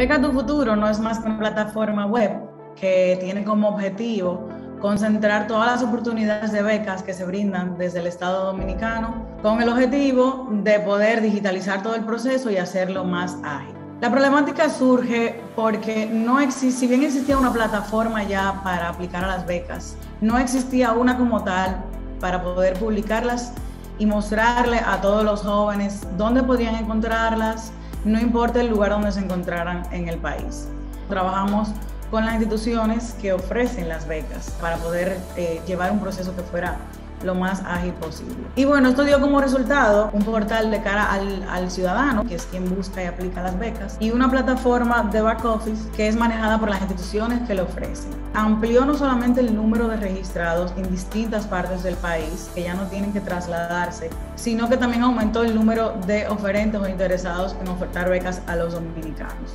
Beca Tu Futuro no es más que una plataforma web que tiene como objetivo concentrar todas las oportunidades de becas que se brindan desde el Estado Dominicano con el objetivo de poder digitalizar todo el proceso y hacerlo más ágil. La problemática surge porque no existe, si bien existía una plataforma ya para aplicar a las becas, no existía una como tal para poder publicarlas y mostrarle a todos los jóvenes dónde podían encontrarlas, no importa el lugar donde se encontraran en el país. Trabajamos con las instituciones que ofrecen las becas para poder eh, llevar un proceso que fuera lo más ágil posible. Y bueno, esto dio como resultado un portal de cara al, al, ciudadano, que es quien busca y aplica las becas, y una plataforma de back office que es manejada por las instituciones que lo ofrecen. Amplió no solamente el número de registrados en distintas partes del país, que ya no tienen que trasladarse, sino que también aumentó el número de oferentes o interesados en ofertar becas a los dominicanos.